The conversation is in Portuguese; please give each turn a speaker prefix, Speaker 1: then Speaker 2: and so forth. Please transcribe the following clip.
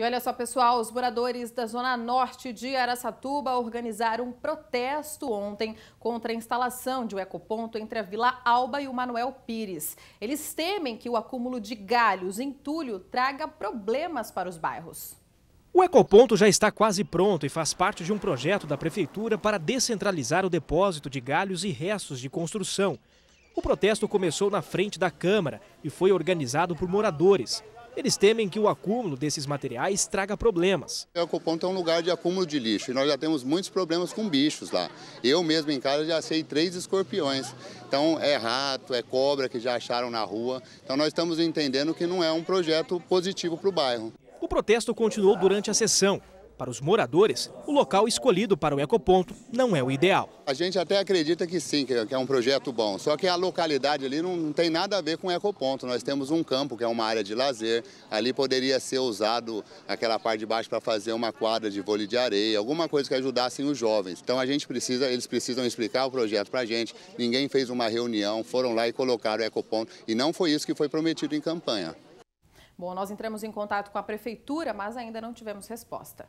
Speaker 1: E olha só, pessoal, os moradores da zona norte de Araçatuba organizaram um protesto ontem contra a instalação de um ecoponto entre a Vila Alba e o Manuel Pires. Eles temem que o acúmulo de galhos, entulho, traga problemas para os bairros.
Speaker 2: O ecoponto já está quase pronto e faz parte de um projeto da prefeitura para descentralizar o depósito de galhos e restos de construção. O protesto começou na frente da Câmara e foi organizado por moradores. Eles temem que o acúmulo desses materiais traga problemas.
Speaker 3: O ecoponto é um lugar de acúmulo de lixo e nós já temos muitos problemas com bichos lá. Eu mesmo em casa já achei três escorpiões. Então é rato, é cobra que já acharam na rua. Então nós estamos entendendo que não é um projeto positivo para o bairro.
Speaker 2: O protesto continuou durante a sessão. Para os moradores, o local escolhido para o ecoponto não é o ideal.
Speaker 3: A gente até acredita que sim, que é um projeto bom, só que a localidade ali não, tem nada a ver com o ecoponto. Nós temos um campo que é uma área de lazer, ali poderia ser usado aquela parte de baixo para fazer uma quadra de vôlei de areia, alguma coisa que ajudasse os jovens. Então a gente precisa, eles precisam explicar o projeto para a gente. Ninguém fez uma reunião, foram lá e colocaram o ecoponto e não foi isso que foi prometido em campanha.
Speaker 1: Bom, nós entramos em contato com a prefeitura, mas ainda não tivemos resposta.